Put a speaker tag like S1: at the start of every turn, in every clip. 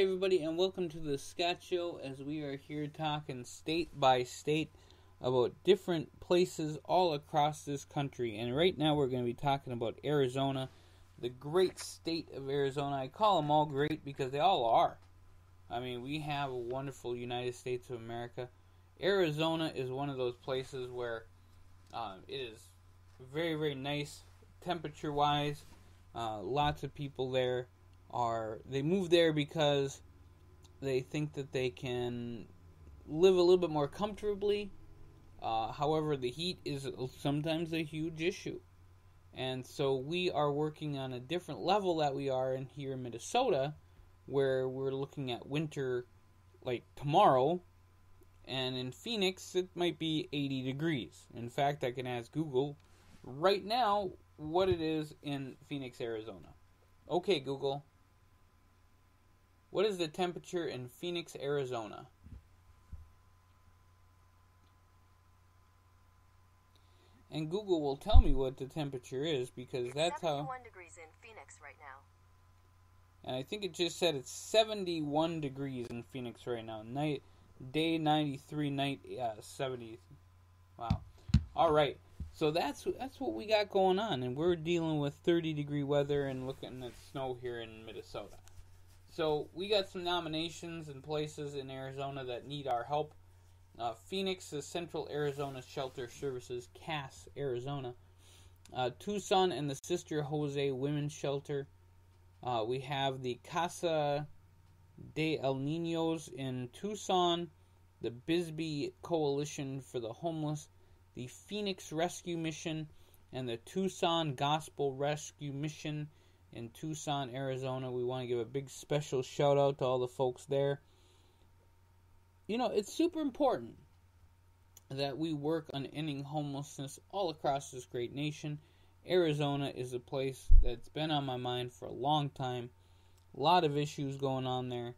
S1: Everybody, and welcome to the Scott Show as we are here talking state by state about different places all across this country. And right now, we're going to be talking about Arizona, the great state of Arizona. I call them all great because they all are. I mean, we have a wonderful United States of America. Arizona is one of those places where uh, it is very, very nice temperature wise. Uh, lots of people there are they move there because they think that they can live a little bit more comfortably. Uh, however, the heat is sometimes a huge issue, and so we are working on a different level that we are in here in Minnesota, where we're looking at winter, like tomorrow, and in Phoenix it might be 80 degrees. In fact, I can ask Google right now what it is in Phoenix, Arizona. Okay, Google, what is the temperature in Phoenix, Arizona? And Google will tell me what the temperature is because that's how.
S2: 71 degrees in Phoenix right now.
S1: And I think it just said it's 71 degrees in Phoenix right now. Night, day 93, night uh, 70. Wow. All right. So that's that's what we got going on, and we're dealing with 30 degree weather and looking at snow here in Minnesota. So we got some nominations and places in Arizona that need our help. Uh, Phoenix is Central Arizona Shelter Services, CASS, Arizona. Uh, Tucson and the Sister Jose Women's Shelter. Uh, we have the Casa de El Niños in Tucson, the Bisbee Coalition for the Homeless, the Phoenix Rescue Mission, and the Tucson Gospel Rescue Mission in Tucson, Arizona. We want to give a big special shout out to all the folks there. You know, it's super important that we work on ending homelessness all across this great nation. Arizona is a place that's been on my mind for a long time. A lot of issues going on there,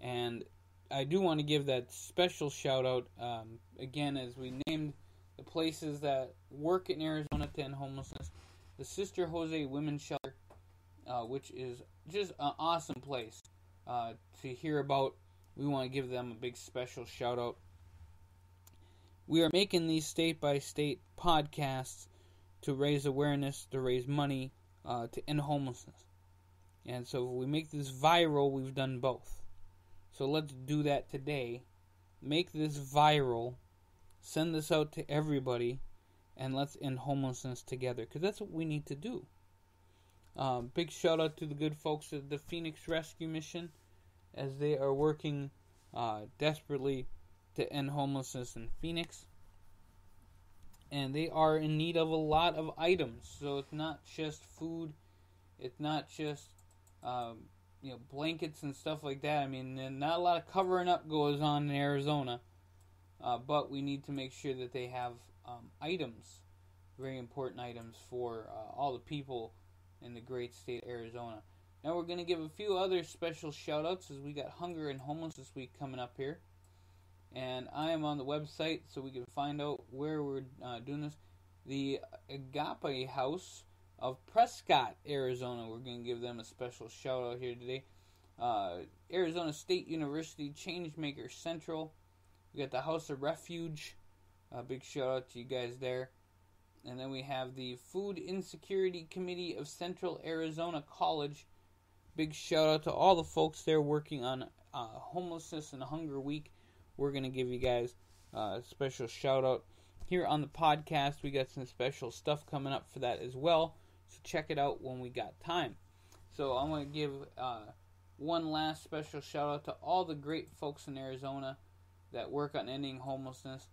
S1: and I do want to give that special shout out um, again as we named the places that work in Arizona to end homelessness. The Sister Jose Women's Shelter uh, which is just an awesome place uh, to hear about. We want to give them a big special shout out. We are making these state by state podcasts to raise awareness, to raise money, uh, to end homelessness. And so if we make this viral, we've done both. So let's do that today. Make this viral. Send this out to everybody. And let's end homelessness together. Because that's what we need to do. Um, big shout out to the good folks at the Phoenix Rescue Mission as they are working uh, desperately to end homelessness in Phoenix. And they are in need of a lot of items. So it's not just food, it's not just um, you know blankets and stuff like that. I mean, not a lot of covering up goes on in Arizona, uh, but we need to make sure that they have um, items, very important items for uh, all the people in the great state of Arizona. Now we're going to give a few other special shout outs as we got Hunger and Homeless this week coming up here. And I am on the website so we can find out where we're uh, doing this. The Agape House of Prescott, Arizona. We're going to give them a special shout out here today. Uh, Arizona State University Changemaker Central. We got the House of Refuge. A big shout out to you guys there. And then we have the Food Insecurity Committee of Central Arizona College. Big shout out to all the folks there working on uh, homelessness and hunger week. We're going to give you guys uh, a special shout out here on the podcast. We got some special stuff coming up for that as well. So check it out when we got time. So I'm going to give uh, one last special shout out to all the great folks in Arizona that work on ending homelessness.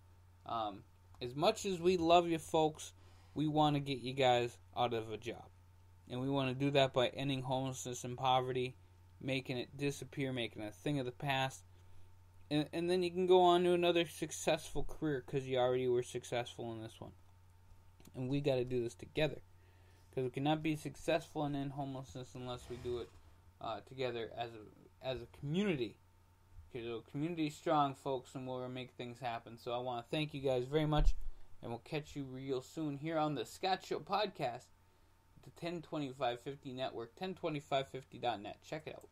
S1: Um, as much as we love you folks, we want to get you guys out of a job. And we want to do that by ending homelessness and poverty, making it disappear, making it a thing of the past. And, and then you can go on to another successful career because you already were successful in this one. And we got to do this together. Because we cannot be successful in end homelessness unless we do it uh, together as a, as a community. So community strong, folks, and we'll make things happen. So I want to thank you guys very much, and we'll catch you real soon here on the Scott Show podcast, the 102550 network, 102550.net. Check it out.